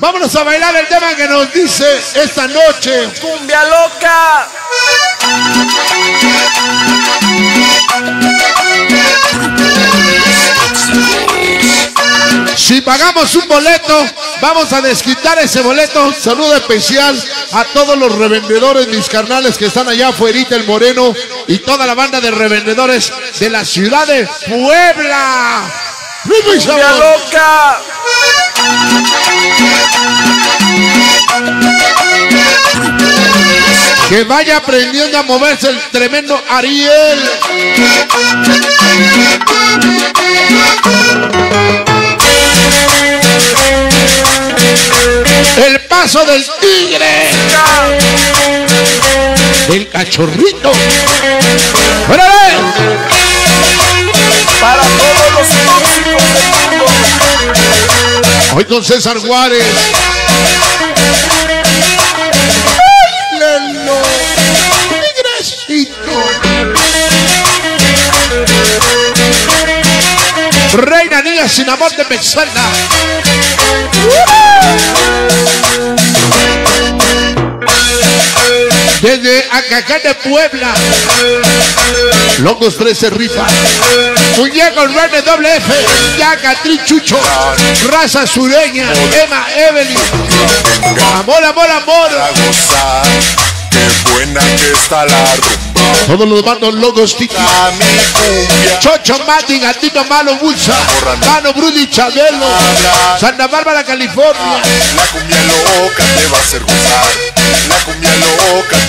Vámonos a bailar el tema que nos dice esta noche. Cumbia loca. Si pagamos un boleto, vamos a desquitar ese boleto. Saludo especial a todos los revendedores, mis carnales que están allá afuera, el Moreno y toda la banda de revendedores de la ciudad de Puebla. ¡Ritmo y sabor! loca. Que vaya aprendiendo a moverse el tremendo Ariel. El paso del tigre. Del cachorrito. ¡Órale! Para Hoy con César Juárez. ¡Lelo! ¡Tigrecito! Reina niña sin amor de Mexalda. Desde Acacán de Puebla. Locos 13 rifa. Muñeco Rene doble F. Yaca Trichucho. Raza Sureña. Emma Evelyn. Amor, amor, amor. Qué buena que está la rumba. Todos los bandos locos Tiki. Chocho Mati, Gatito Malo Bulsa. Mano Brudi Chabelo. Santa Bárbara, California. La cumbia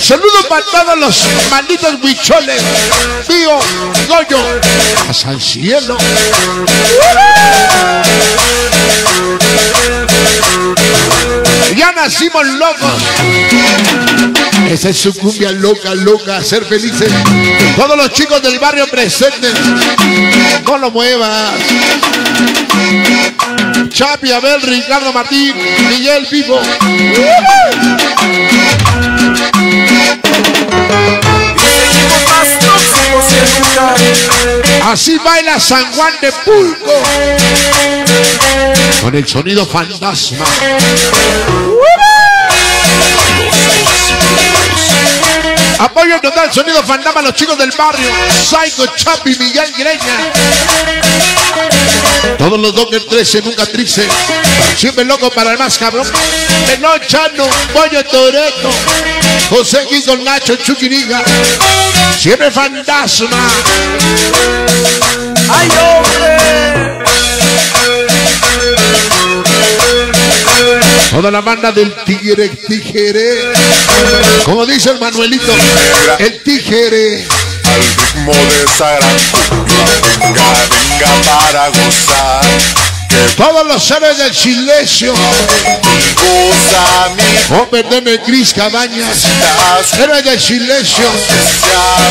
Saludos para todos los malditos bicholes. Tío, Goyo. Hasta el cielo. Ya nacimos locos. Esa es su cumbia loca, loca, ser felices. Todos los chicos del barrio presentes. No lo muevas. Chapi, Abel, Ricardo Martín, Miguel Vivo. Así baila San Juan de Pulco. Con el sonido fantasma. Apoyo total, sonido fantasma a los chicos del barrio. Psycho, Chapi, Miguel Greña. Todos los Docker 13, nunca trice. Siempre loco para el más cabrón. Pelón Chano, Pollo Toreto. José Guido Nacho, Chuquiriga. Siempre fantasma. Ay, hombre. Toda la banda del tigre, tigre. Como dice el Manuelito, el tigre. Al ritmo de esa gran cumbia. Venga, venga para gozar. Que Todos los seres del silencio. goza mi Hombre de Cris Cabañas. Héroes del silencio.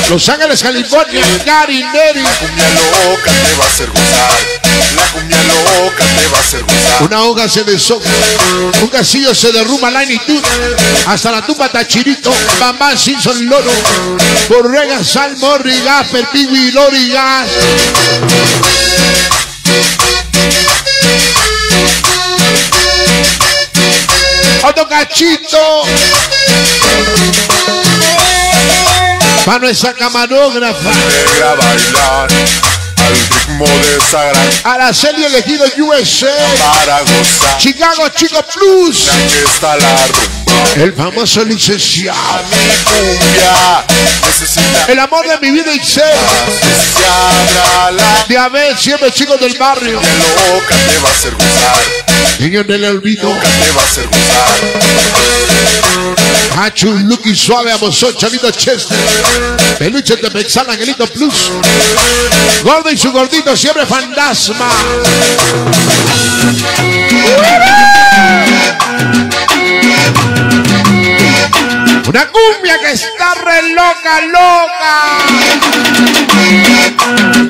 Los Ángeles, California. Gary Neri. La cumbia loca te va a hacer gozar. La cumbia loca te va a hacer gozar. Una hoja se deshoja. Un casillo se derrumba la initud. Hasta la tumba Tachirito. Bambán Simpson Loro. Borrega, Salmo, Rigas, Perpigo y Lorigas. Otro cachito. Para nuestra camarógrafa. Negra bailar. Al ritmo de esa gran Araceli elegido USA. para gozar. Chicago Chico Plus. La rumba. El famoso licenciado. El amor de mi vida y ser. De haber siempre chicos del barrio. loca te va a hacer gozar. Niños del olvido. Loca te va a hacer gozar. Hachu, Lucky Suave, Amosón, Chavito Chester. Peluche de Pexal, Angelito Plus. Gordo y su gordito, siempre fantasma. Una cumbia que está re loca, loca.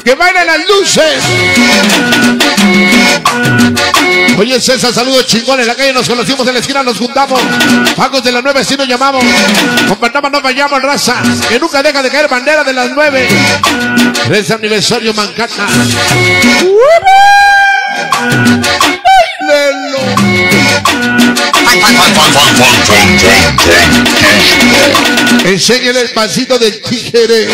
Que baila las luces. Oye, César, saludos chingón. En la calle nos conocimos, en la esquina nos juntamos. Pagos de las nueve, sí nos llamamos. Compartamos, no vayamos, raza. Que nunca deja de caer bandera de las nueve. 13 aniversario Mancana. Enséñale el pasito del tigre.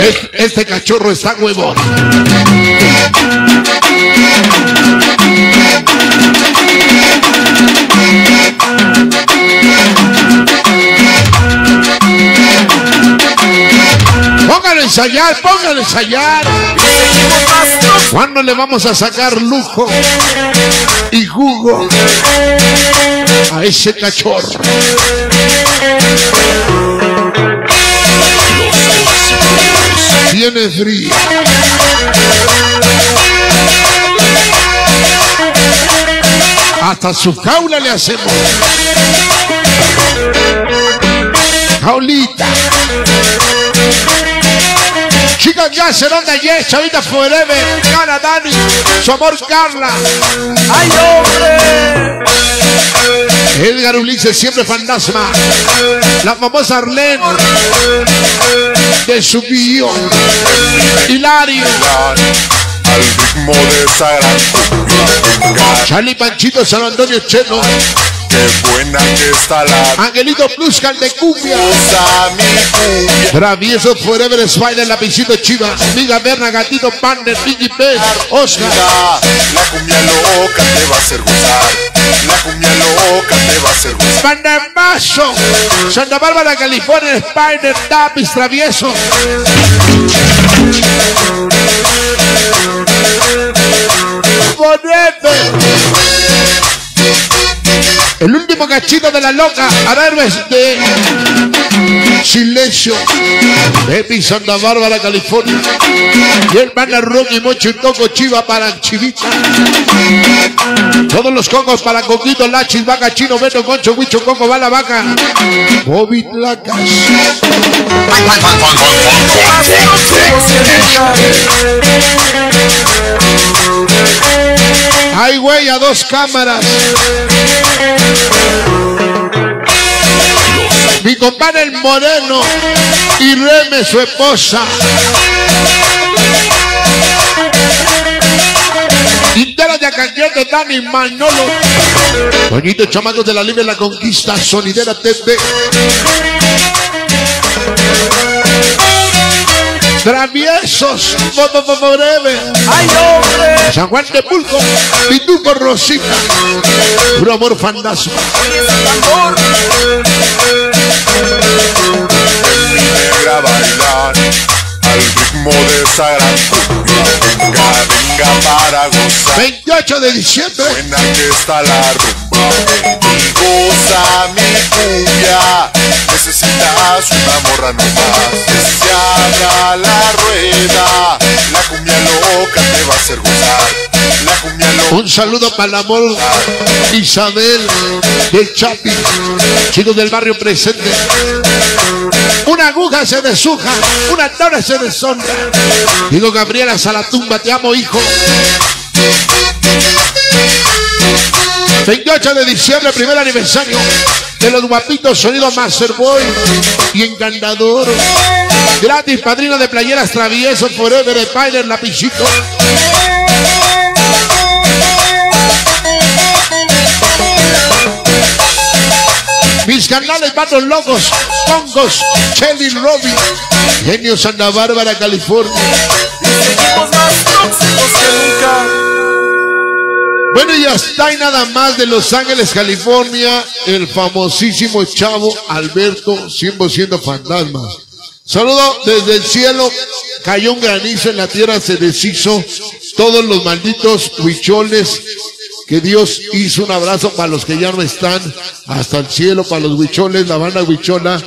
Es- Este cachorro está huevón. Ensayar, póngalo a ensayar. ¿Cuándo le vamos a sacar lujo y jugo a ese cachorro? Tiene frío. Hasta su jaula le hacemos. Jaulita. Ya se ronda yes, chavita forever, Cara Dani, su amor Carla, ¡Ay, hombre! Edgar Ulises, siempre fantasma, la famosa Arlene, de su guion, Hilario, Al ritmo de esa gran cumbia. Charlie Panchito, San Antonio Cheno, Qué buena que está la Angelito Pluscal de Cumbia. Travieso Forever Spider, Lapicito Chiva, Miga Berna, Gatito Pander, Piggy Pez, Oscar, La cumbia loca te va a hacer gozar. La cumbia loca te va a hacer gozar. Panamazo, Santa Bárbara, California, Spider, Tapis, Travieso. El último cachito de la loca, Adarves de Silencio, Pepi, Santa Bárbara, California. Y el Mana Rocky, Mocho y Coco Chiva para Chivita. Todos los cocos para Coquito, Lachis, Vaca, Chino, Beto, Concho, Huicho, Coco, Bala, Vaca. Bobby Placas. Más tóxicos que nunca. Ay, güey, a dos cámaras. Mi compadre el Moreno y Reme, su esposa. Intera de Acañete, Dani Manolo. Toñito Chamacos de la Libre La Conquista, Sonidera TV. ¡Ay, hombre! San Juan de Pulco, Pituco Rosita, puro amor fantasma. Negra a bailar al ritmo de esa gran cumbia. Venga, venga para gozar. 28 de diciembre, Buena que está la rumba. Y goza mi cumbia. Necesitas una morra nomás. Abra la rueda. La cumbia loca te va a hacer gozar. La cumbia loca. un saludo para el amor Isabel del Chapi, chicos del barrio presente. Una aguja se deshoja, una tabla se deshonra. Digo Gabriela Salatumba, te amo hijo. 28 de diciembre, primer aniversario de los guapitos sonido Master Boy y encantador. Gratis, padrino de playeras travieso, Forever, Spider, Lapicito. Mis canales Patos Locos, Hongos, Shelly Robbie, Genio Santa Bárbara, California. Bueno, y hasta ahí nada más de Los Ángeles, California, el famosísimo chavo Alberto, siempre siendo fantasmas. Saludo desde el cielo, cayó un granizo en la tierra, se deshizo todos los malditos huicholes que Dios hizo. Un abrazo para los que ya no están, hasta el cielo, para los huicholes, la banda huichola.